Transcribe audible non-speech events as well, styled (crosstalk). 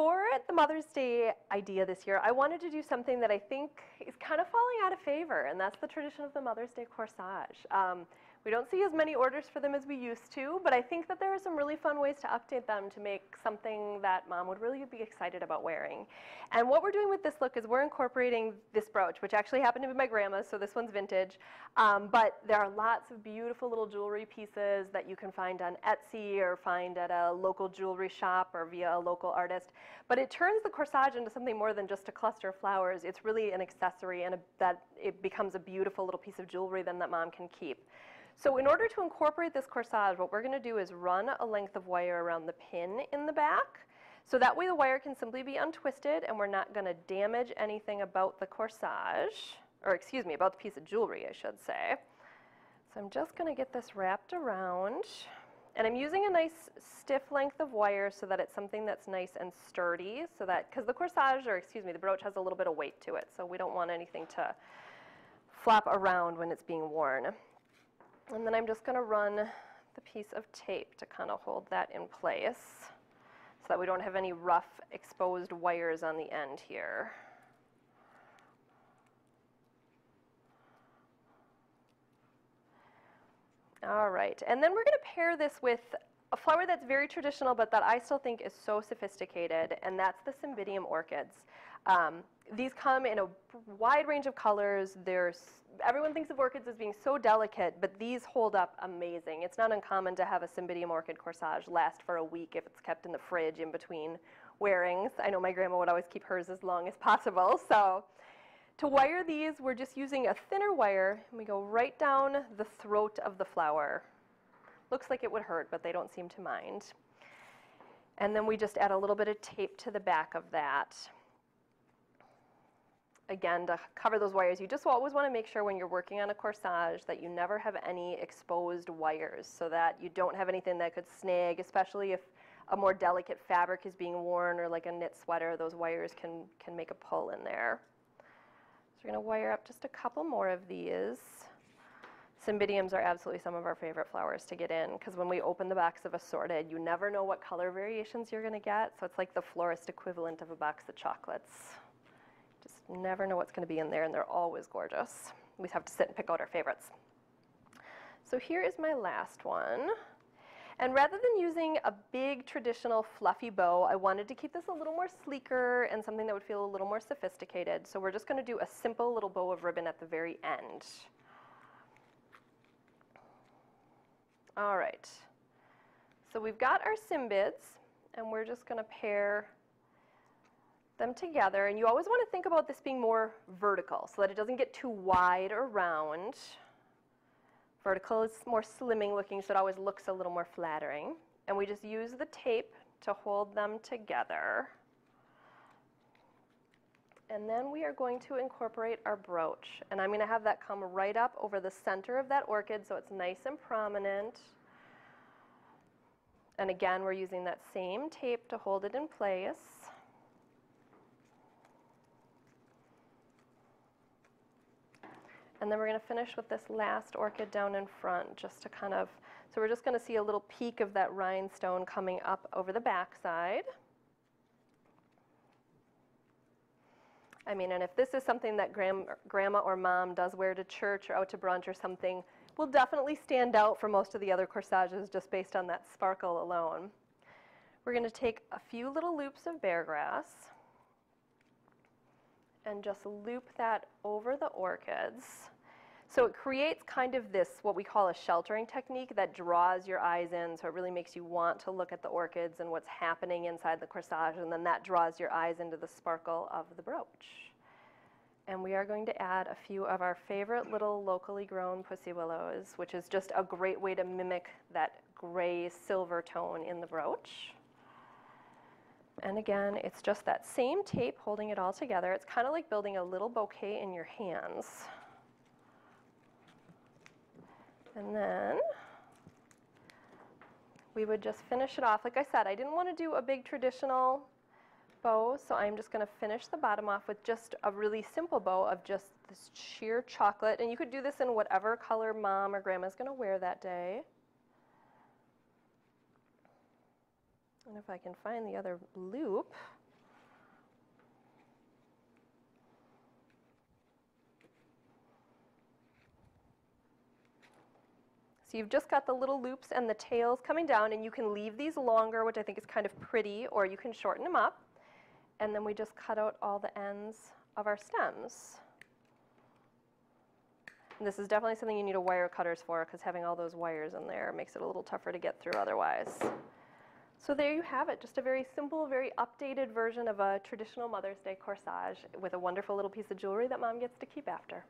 for the Mother's Day idea this year, I wanted to do something that I think is kind of falling out of favor, and that's the tradition of the Mother's Day corsage. Um, we don't see as many orders for them as we used to, but I think that there are some really fun ways to update them to make something that mom would really be excited about wearing. And what we're doing with this look is we're incorporating this brooch, which actually happened to be my grandma's, so this one's vintage. Um, but there are lots of beautiful little jewelry pieces that you can find on Etsy or find at a local jewelry shop or via a local artist. But it turns the corsage into something more than just a cluster of flowers. It's really an accessory and a, that it becomes a beautiful little piece of jewelry then that mom can keep. So in order to incorporate this corsage, what we're going to do is run a length of wire around the pin in the back. So that way the wire can simply be untwisted and we're not going to damage anything about the corsage, or excuse me, about the piece of jewelry, I should say. So I'm just going to get this wrapped around. And I'm using a nice stiff length of wire so that it's something that's nice and sturdy, so that, because the corsage, or excuse me, the brooch has a little bit of weight to it, so we don't want anything to flap around when it's being worn. And then I'm just going to run the piece of tape to kind of hold that in place so that we don't have any rough exposed wires on the end here. All right, and then we're going to pair this with a flower that's very traditional but that I still think is so sophisticated, and that's the Cymbidium orchids. Um, these come in a wide range of colors. There's, everyone thinks of orchids as being so delicate, but these hold up amazing. It's not uncommon to have a Cymbidium orchid corsage last for a week if it's kept in the fridge in between wearings. I know my grandma would always keep hers as long as (laughs) possible. So to wire these, we're just using a thinner wire, and we go right down the throat of the flower. Looks like it would hurt, but they don't seem to mind. And then we just add a little bit of tape to the back of that again, to cover those wires, you just always want to make sure when you're working on a corsage that you never have any exposed wires so that you don't have anything that could snag, especially if a more delicate fabric is being worn or like a knit sweater, those wires can, can make a pull in there. So we're going to wire up just a couple more of these. Cymbidiums are absolutely some of our favorite flowers to get in because when we open the box of assorted, you never know what color variations you're going to get. So it's like the florist equivalent of a box of chocolates never know what's going to be in there, and they're always gorgeous. We have to sit and pick out our favorites. So here is my last one. And rather than using a big traditional fluffy bow, I wanted to keep this a little more sleeker and something that would feel a little more sophisticated. So we're just going to do a simple little bow of ribbon at the very end. All right. So we've got our Cymbids, and we're just going to pair them together. And you always want to think about this being more vertical so that it doesn't get too wide or round. Vertical is more slimming looking, so it always looks a little more flattering. And we just use the tape to hold them together. And then we are going to incorporate our brooch. And I'm going to have that come right up over the center of that orchid so it's nice and prominent. And again, we're using that same tape to hold it in place. And then we're going to finish with this last orchid down in front just to kind of, so we're just going to see a little peek of that rhinestone coming up over the backside. I mean, and if this is something that grandma or mom does wear to church or out to brunch or something, will definitely stand out for most of the other corsages just based on that sparkle alone. We're going to take a few little loops of bear grass and just loop that over the orchids. So it creates kind of this, what we call a sheltering technique that draws your eyes in, so it really makes you want to look at the orchids and what's happening inside the corsage, and then that draws your eyes into the sparkle of the brooch. And we are going to add a few of our favorite little locally grown pussy willows, which is just a great way to mimic that gray silver tone in the brooch. And again, it's just that same tape holding it all together. It's kind of like building a little bouquet in your hands. And then we would just finish it off. Like I said, I didn't want to do a big traditional bow, so I'm just going to finish the bottom off with just a really simple bow of just this sheer chocolate. And you could do this in whatever color mom or grandma's going to wear that day. And if I can find the other loop, So you've just got the little loops and the tails coming down, and you can leave these longer, which I think is kind of pretty, or you can shorten them up. And then we just cut out all the ends of our stems. And this is definitely something you need a wire cutters for, because having all those wires in there makes it a little tougher to get through otherwise. So there you have it, just a very simple, very updated version of a traditional Mother's Day corsage with a wonderful little piece of jewelry that mom gets to keep after.